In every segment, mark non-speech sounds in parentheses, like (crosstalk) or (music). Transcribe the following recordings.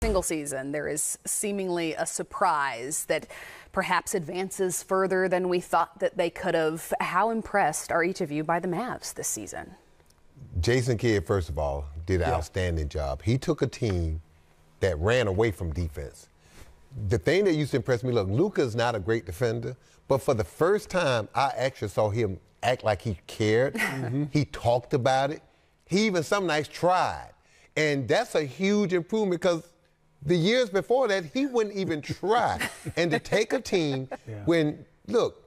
single season, there is seemingly a surprise that perhaps advances further than we thought that they could have. How impressed are each of you by the Mavs this season? Jason Kidd, first of all, did an yeah. outstanding job. He took a team that ran away from defense. The thing that used to impress me, look, Luka is not a great defender, but for the first time, I actually saw him act like he cared. (laughs) Mm-hmm. He talked about it. He even some nights tried. And that's a huge improvement because the years before that, he wouldn't even try. (laughs) and to take a team yeah. when, look,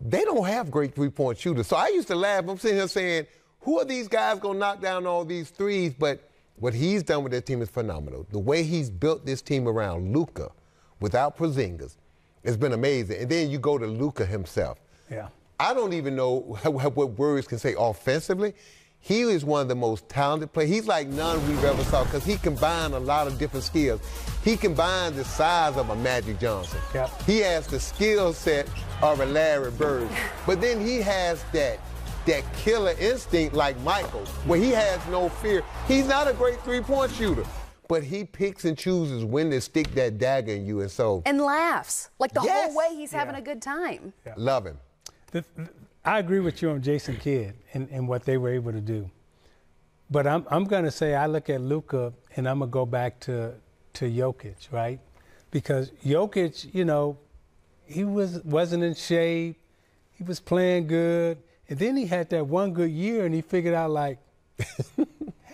they don't have great three point shooters. So I used to laugh. I'm sitting here saying, who are these guys going to knock down all these threes? But what he's done with that team is phenomenal. The way he's built this team around Luka without Porzingis has been amazing. And then you go to Luka himself. Yeah. I don't even know (laughs) what words can say offensively. He is one of the most talented players. He's like none we've ever saw because he combined a lot of different skills. He combined the size of a Magic Johnson. Yep. He has the skill set of a Larry Bird. But then he has that that killer instinct like Michael, where he has no fear. He's not a great three-point shooter, but he picks and chooses when to stick that dagger in you, and so and laughs like the yes. whole way he's yeah. having a good time. Yeah. Love him. The, the, I agree with you on Jason Kidd and, and what they were able to do. But I'm, I'm going to say I look at Luka and I'm going to go back to, to Jokic, right? Because Jokic, you know, he was, wasn't in shape. He was playing good. And then he had that one good year and he figured out, like, (laughs)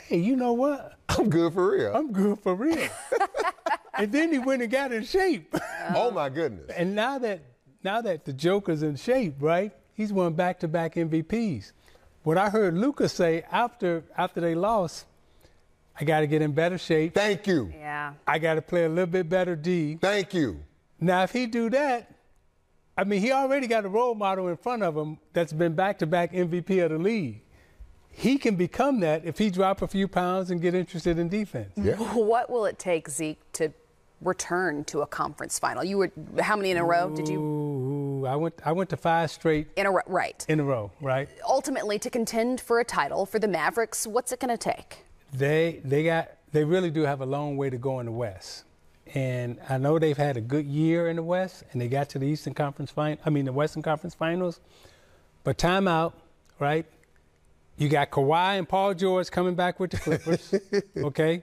hey, you know what? I'm good for real. I'm good for real. (laughs) and then he went and got in shape. oh, my goodness. And now that, now that the Joker's in shape, right? He's won back-to-back MVPs. What I heard Luka's say after after they lost, I got to get in better shape. Thank you. Yeah. I got to play a little bit better D. Thank you. Now, if he do that, I mean, he already got a role model in front of him that's been back-to-back MVP of the league. He can become that if he drop a few pounds and get interested in defense. Yeah. What will it take, Zeke, to return to a conference final? You were how many in a row did you? Ooh, I went I went to five straight in a row, right? In a row, right? Ultimately, to contend for a title for the Mavericks, what's it going to take? They they got they really do have a long way to go in the West, and I know they've had a good year in the West, and they got to the Eastern Conference final. I mean the Western Conference Finals, but timeout, right? You got Kawhi and Paul George coming back with the Clippers, (laughs) okay?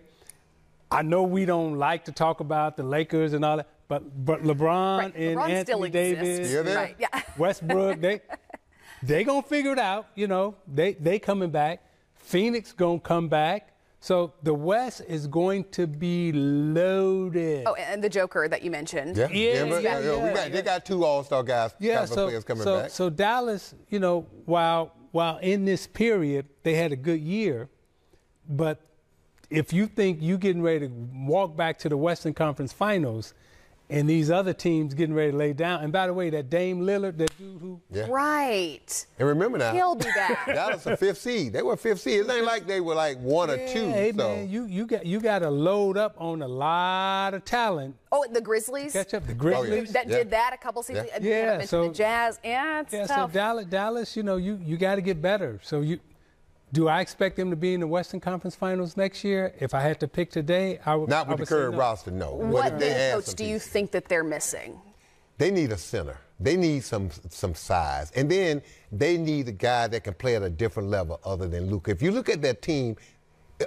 I know we don't like to talk about the Lakers and all that, but but LeBron right. and LeBron Anthony Davis, right. yeah. (laughs) Westbrook, they they gonna figure it out. You know, they they coming back. Phoenix gonna come back. So the West is going to be loaded. Oh, and the Joker that you mentioned. Yeah, yeah, yeah, yeah, yeah. Got, they got two All Star guys. Yeah, so, players coming so, back. So Dallas, you know, while while in this period they had a good year, but if you think you're getting ready to walk back to the Western Conference Finals, and these other teams getting ready to lay down. And by the way, that Dame Lillard, that dude who. Yeah. Right. And remember now. He'll be back. (laughs) Dallas a fifth seed. They were fifth seed. It ain't like they were like one yeah, or two. Hey, so. man, you, you got you got to load up on a lot of talent. Oh, the Grizzlies? Catch up. The Grizzlies. Oh, yeah. That yeah. did that a couple seasons. Yeah, yeah so. The Jazz. Yeah, it's yeah, tough. so Dallas, Dallas, you know, you, you got to get better. So you do I expect them to be in the Western Conference Finals next year? If I had to pick today, I would. Not with would the current no. roster, no. What they coach do you think that they're missing? They need a center. They need some some size, and then they need a guy that can play at a different level other than Luka. If you look at that team,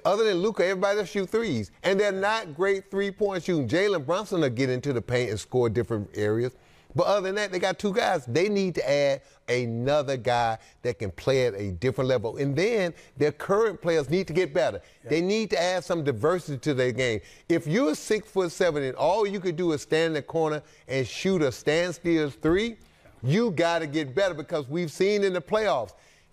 other than Luka, everybody else shoot threes, and they're not great three point shooting. Jalen Brunson will get into the paint and score different areas. But other than that, they got two guys. They need to add another guy that can play at a different level. And then their current players need to get better. Yeah. They need to add some diversity to their game. If you're six foot seven and all you could do is stand in the corner and shoot a standstill three, you got to get better because we've seen in the playoffs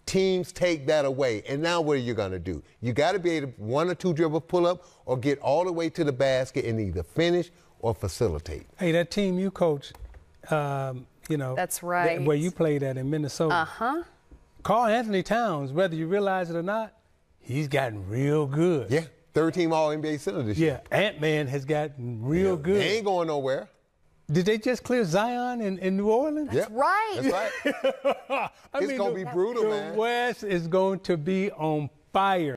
teams take that away. And now what are you going to do? You got to be able to one or two dribble pull up or get all the way to the basket and either finish or facilitate. Hey, that team you coach, um, you know, that's right. Th- where you played at in Minnesota. Uh huh. Karl-Anthony Towns, whether you realize it or not, he's gotten real good. Yeah, third team All NBA center this yeah. year. Yeah, Ant Man has gotten real yeah. good. They ain't going nowhere. Did they just clear Zion in, in New Orleans? That's right. That's right. (laughs) it's mean, gonna the, be brutal, the man. West is going to be on fire.